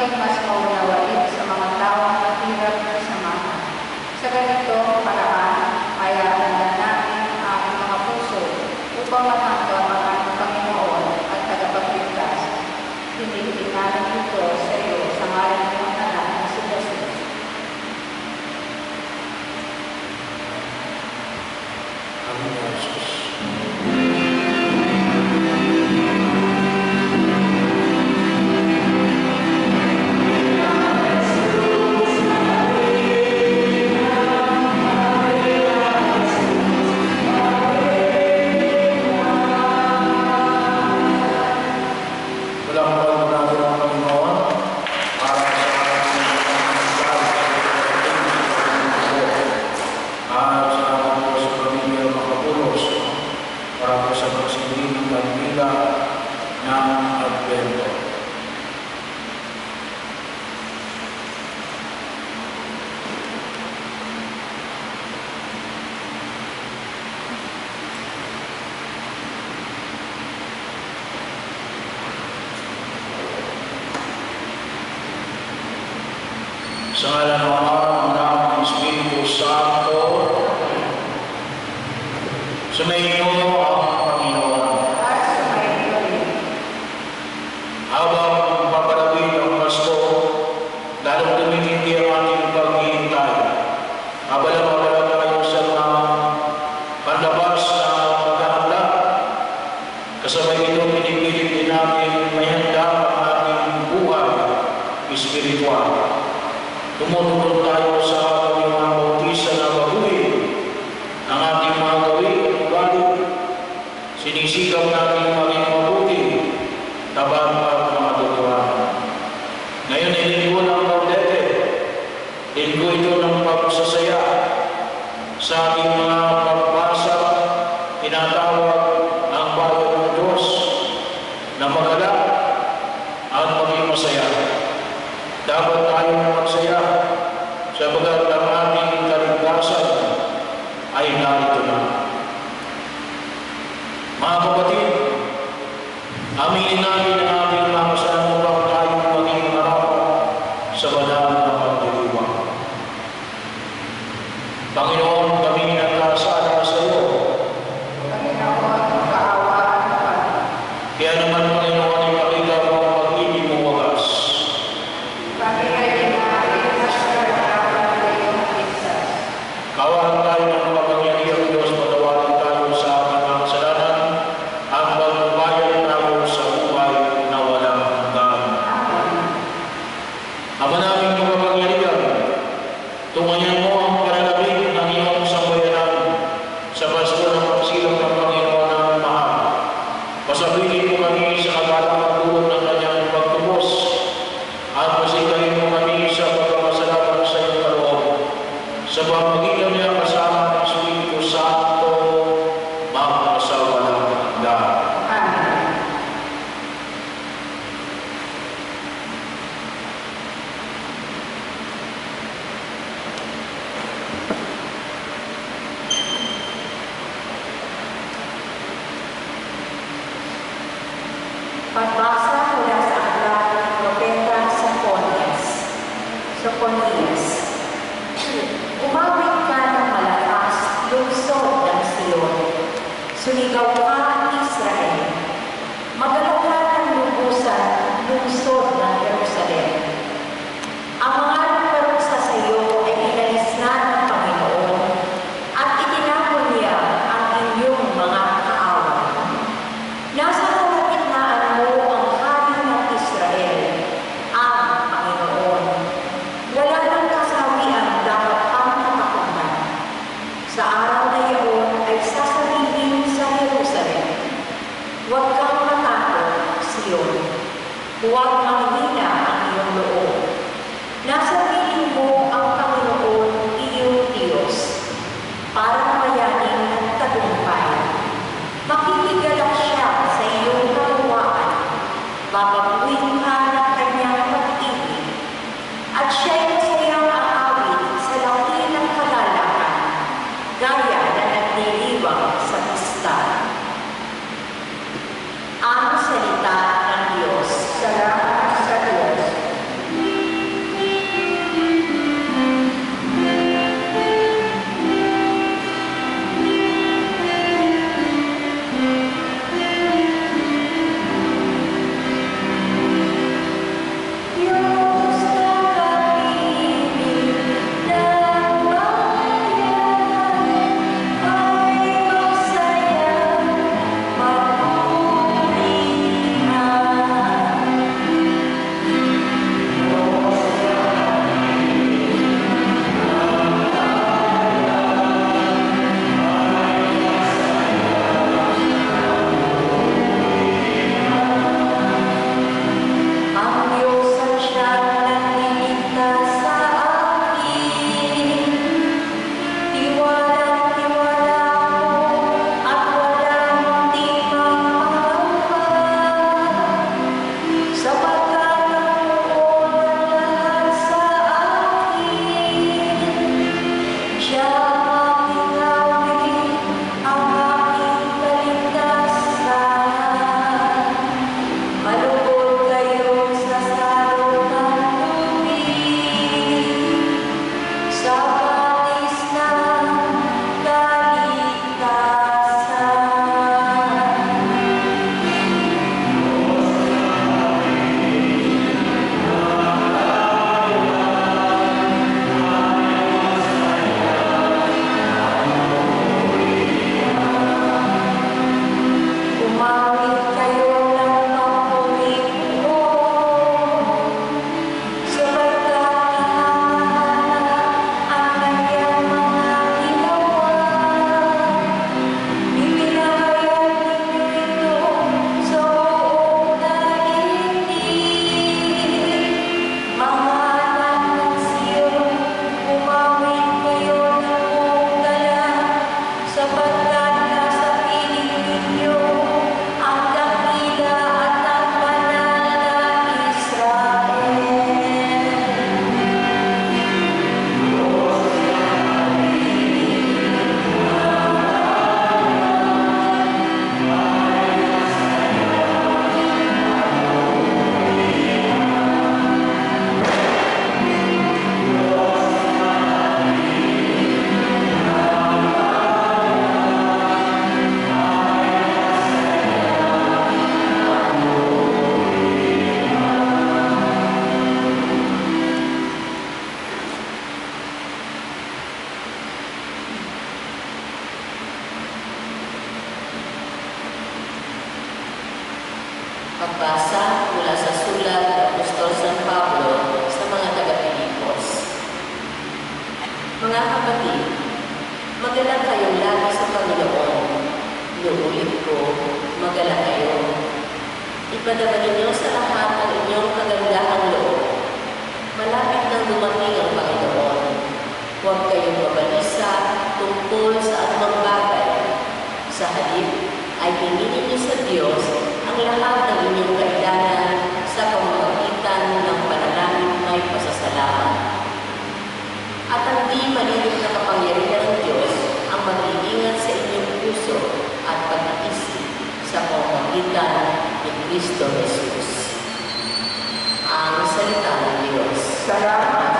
Thank you. Sa araw na iyon ay sasabihin sa Jerusalem, Huwag kang matakot, Sion. Huwag kang ni Cristo Jesús. Ang salita ng Diyos. Salamat.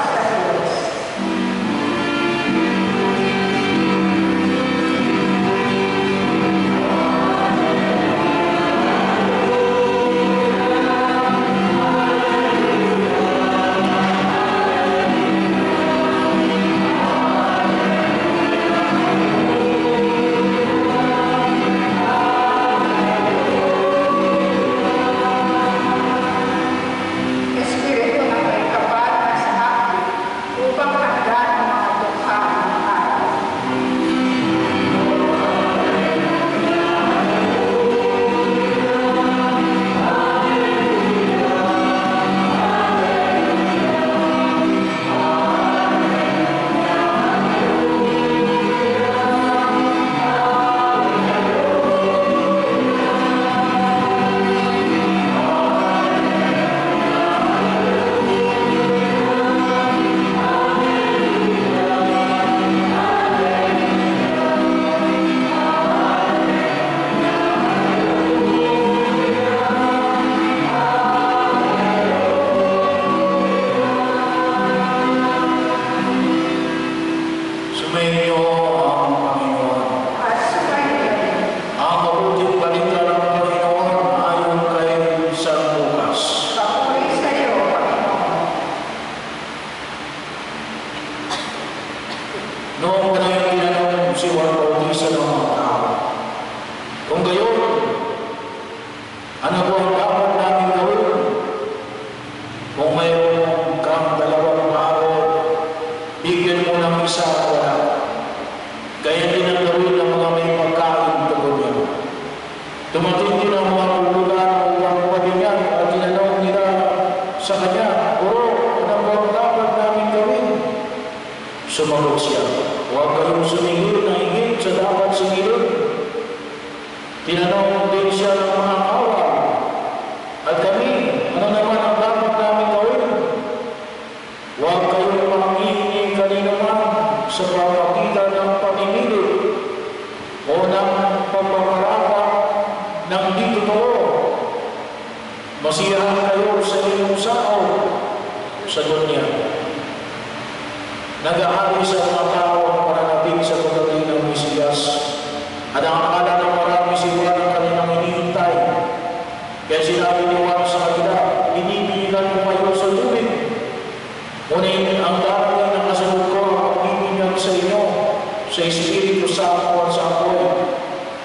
sa Espiritu Santo at sa Apoy.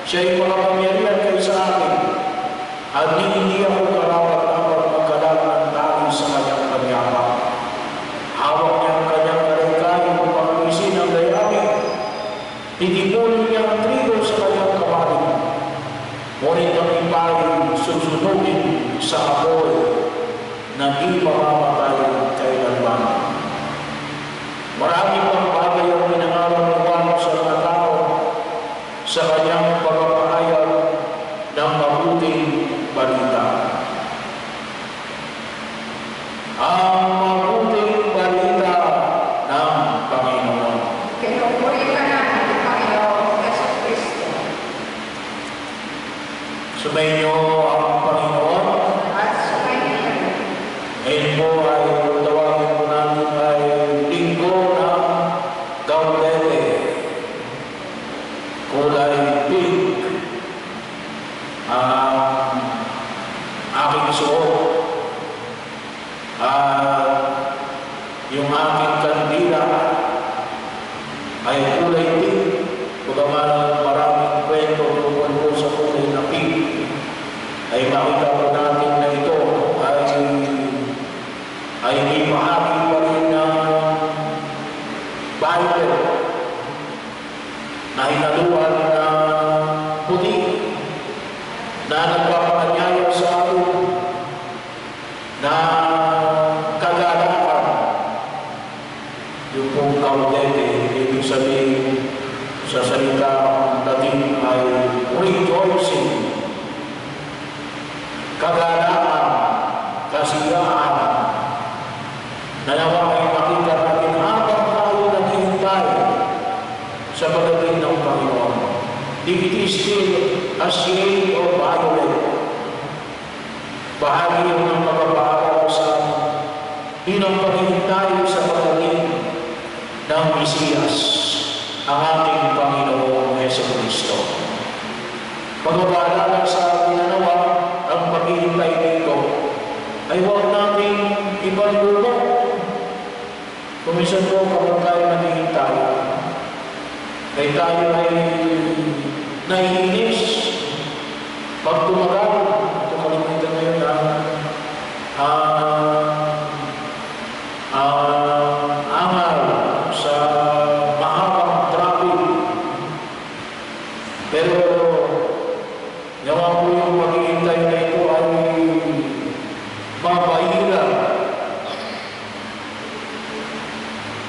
Siya ay makapangyarihan kayo sa amin. Aminin и надолго Minsan po kapag tayo nangyayitaya, ay tayo ay nahihintay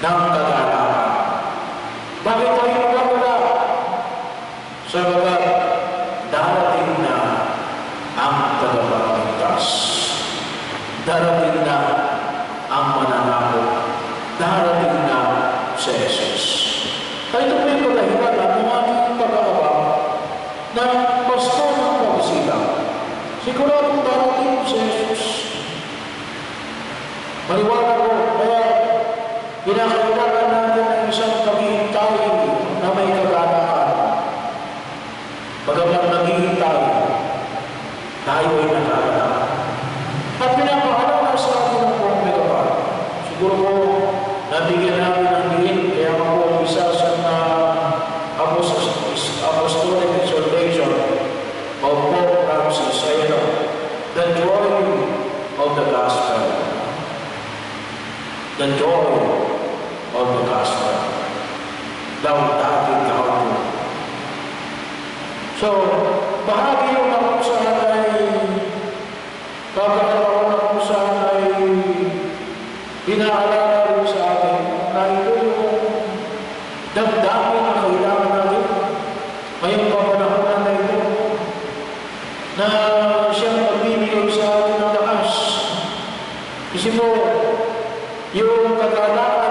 Now, uh, siyang nagbibigay sa atin ng lakas. Isip mo, yung kagalakan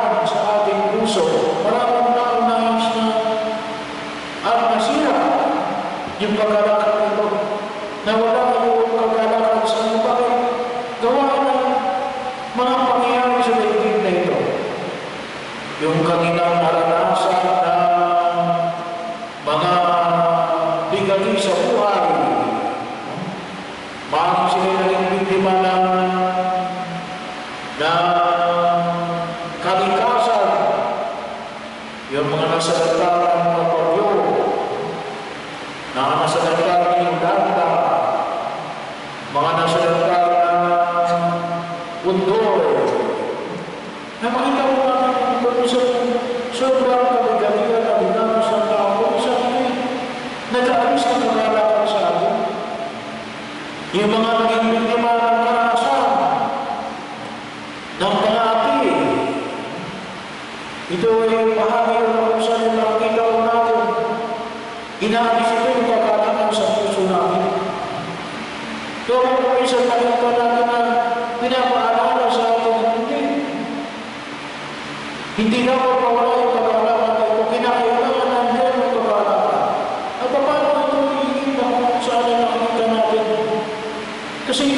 Kasi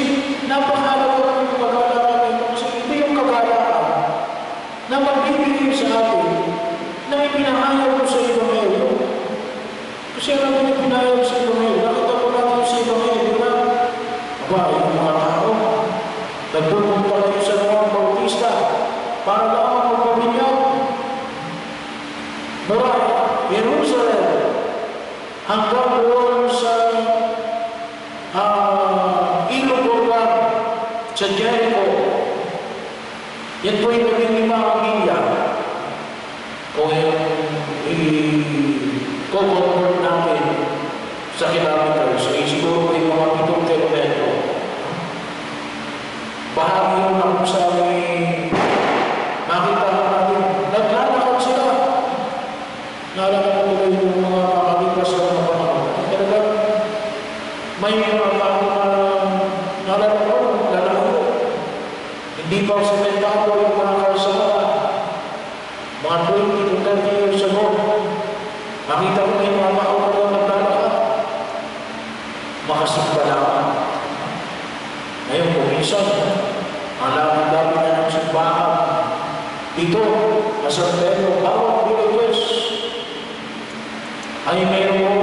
napaka ay mayroong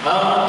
Ang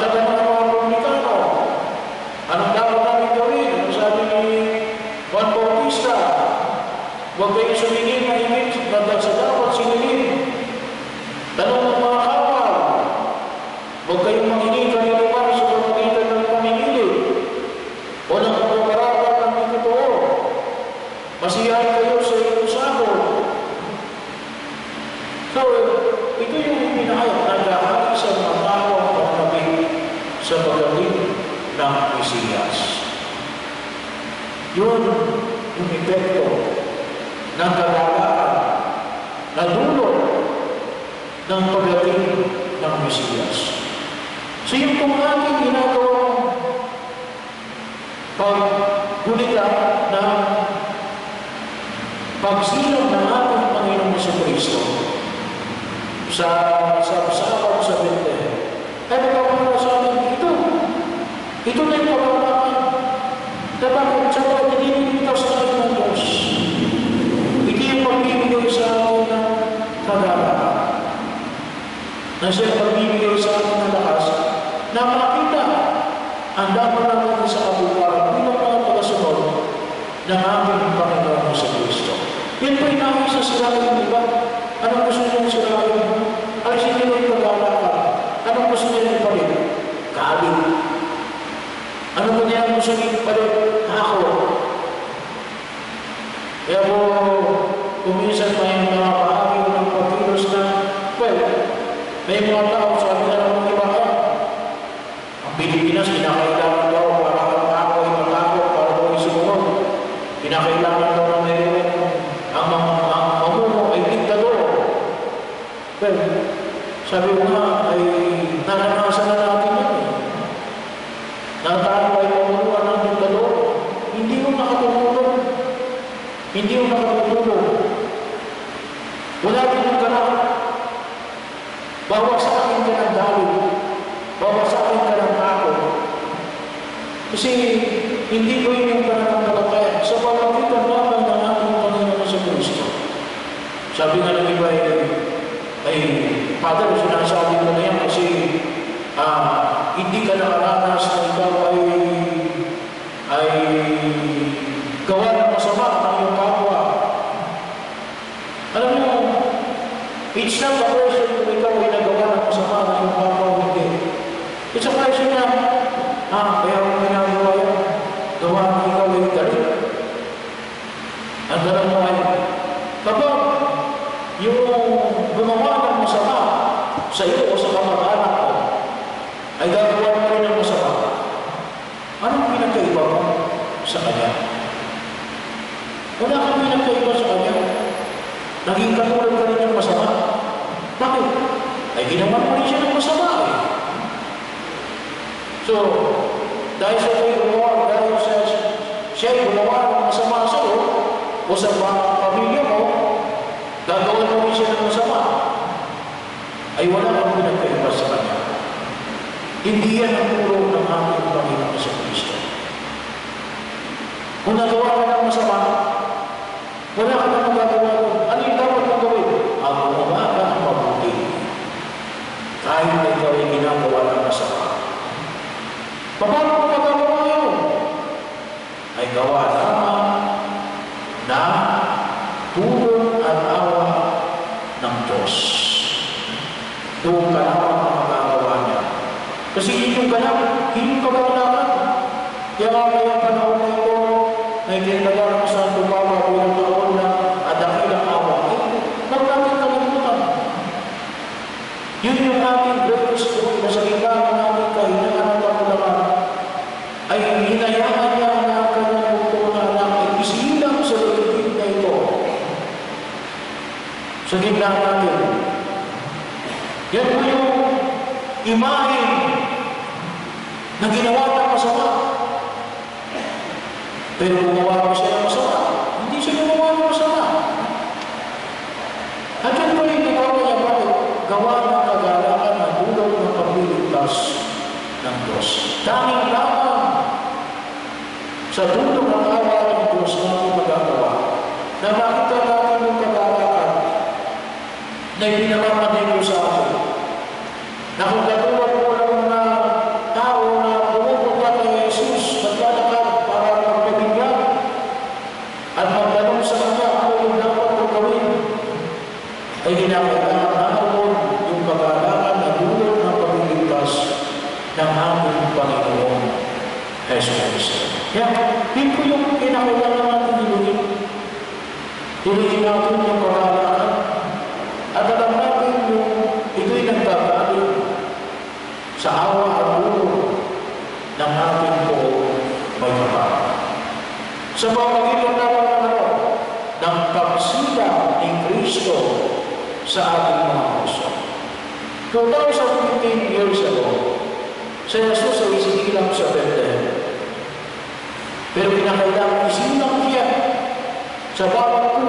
sa Kanya. Wala kang pinagkaiba sa Kanya. Naging katulad ka rin ng masama. Bakit? Ay ginawa mo rin siya ng masama eh. So, dahil sa kayo gumawa, dahil sa siya gumawa ng masama sa iyo, o sa pamilya mo, gagawin mo rin siya ng masama, ay wala kang pinagkaiba sa Kanya. Hindi yan ang puro ng ating Panginoon sa Kristo. Kung nagawa ka ng masama, wala ka pinagala ko sa tumama bilang kaon na adakilang awa, eh, huwag natin kalimutan. Yun yung ating greatest good na sa iba ng ating kahinaan at ay hinayaan niya ang kanyang na anak ay isilang sa lilipid na ito. Sa gitna natin. Yan po yung na ginawa ng masama. Pero gumawa Tanging lamang sa dulo ng araw ng Diyos natin magagawa. Na makita natin yung kagagalan na ipinamamanin Kaya, yun po yung kinakuha na natin ni Lunin. Hinuhin natin yung pamahalaan. At alam natin yung ito'y nagbabago sa awa at ulo ng ating po pagkapa. Sa pamagitan naman ano, ng pagsila ni Kristo sa ating mga puso. 2,015 years ago, sa Yesus Shabbat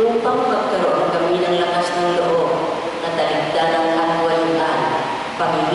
upang magkaroon kami ng lakas ng loob na taligdan ng kagawalitan, Panginoon.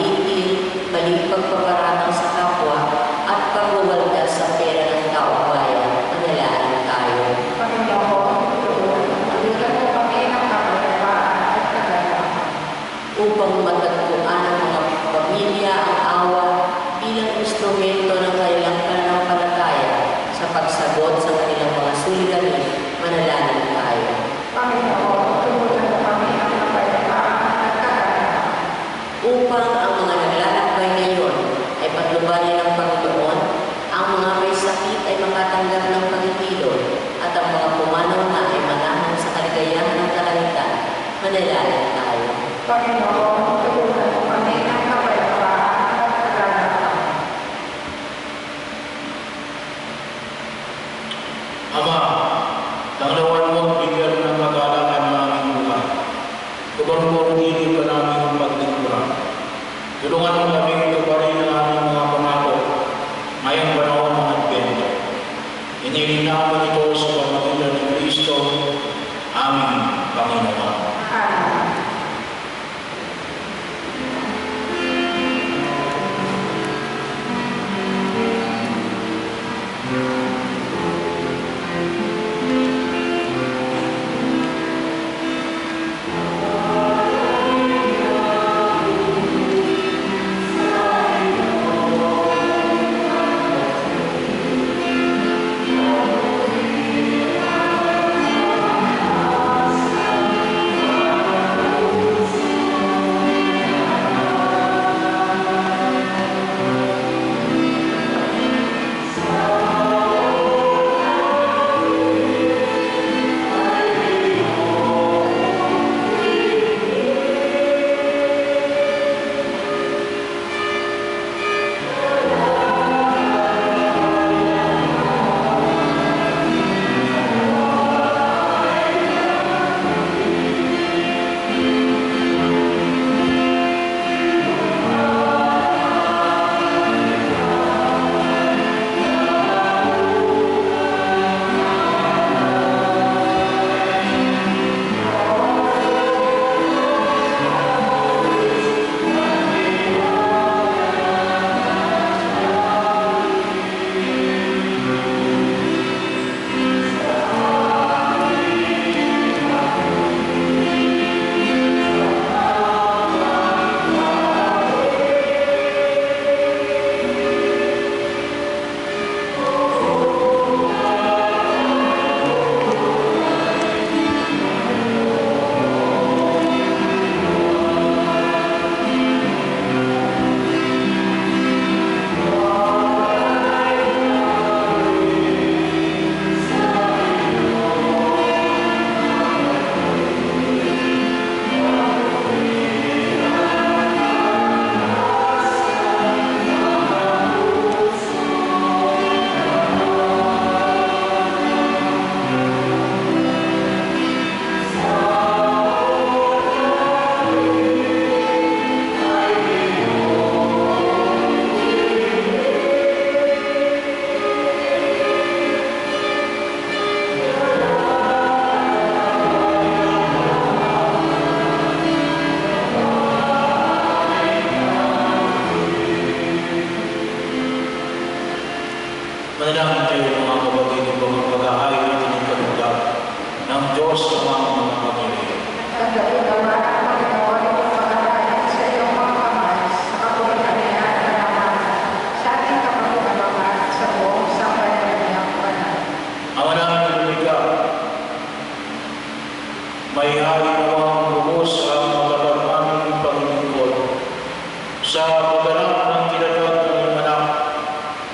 sa pagdarap ng kinatag ng iyong anak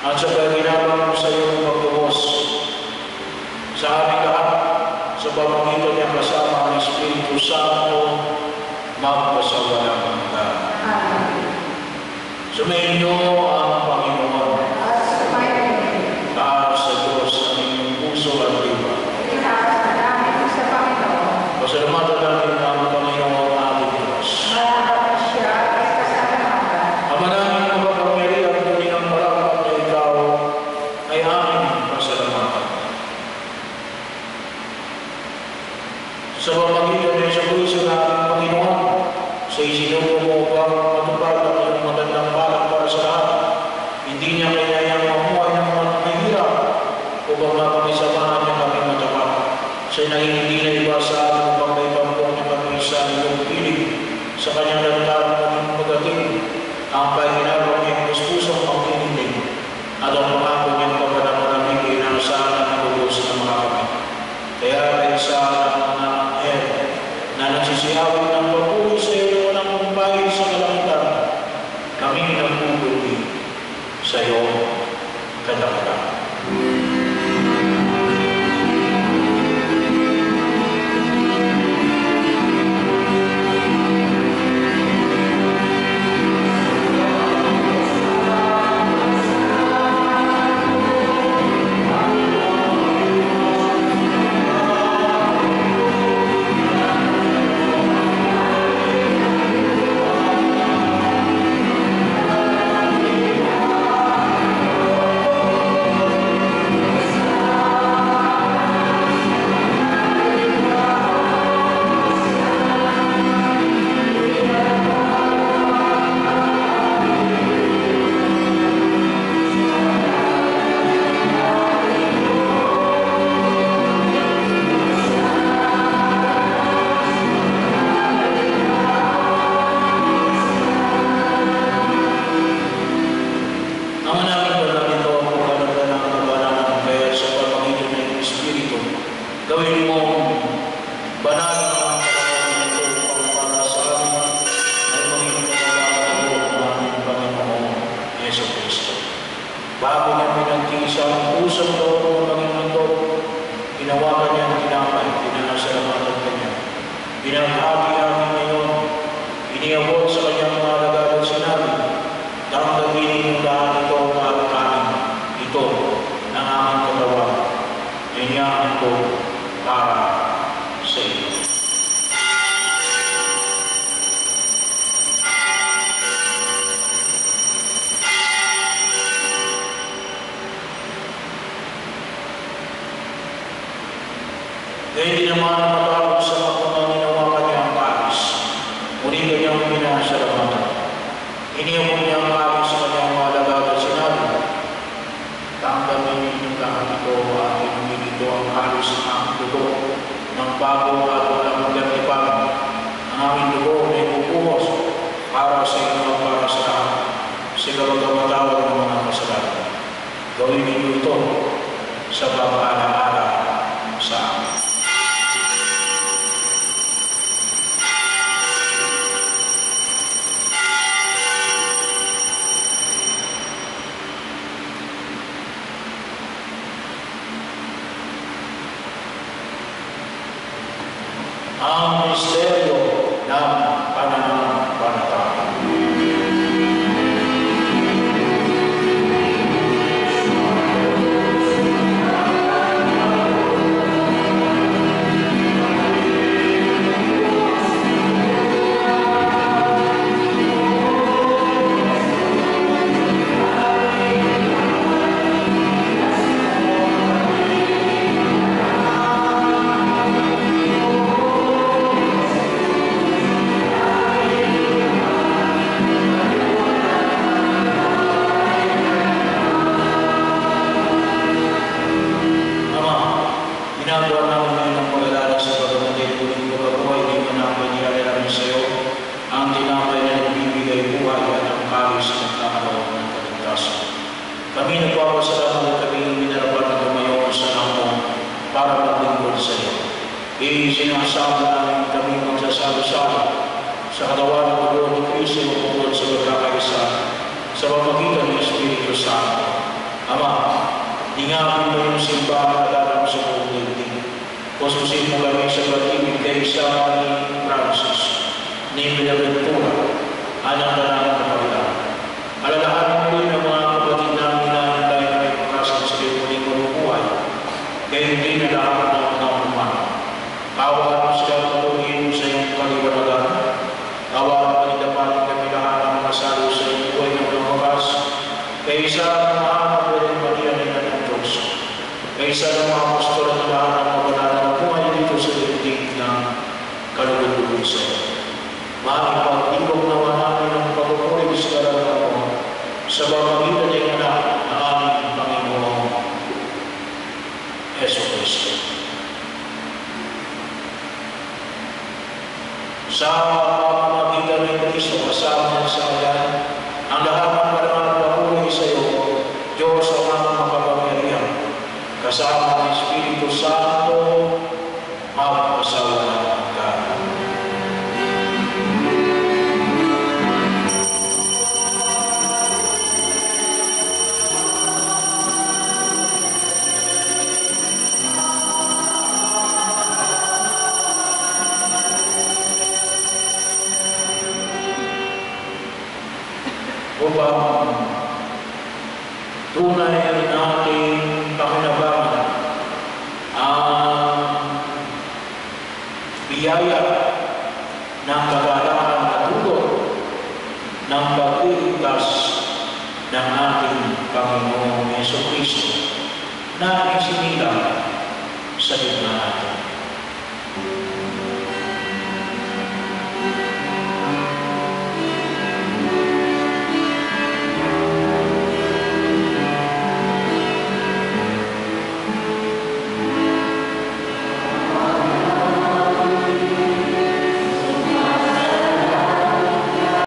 at sa kaginabang sa iyong pagbuhos. Sa aming lahat, sa pamagitan niya kasama ang Espiritu Santo, magpasawalang hanggang. Sumayin niyo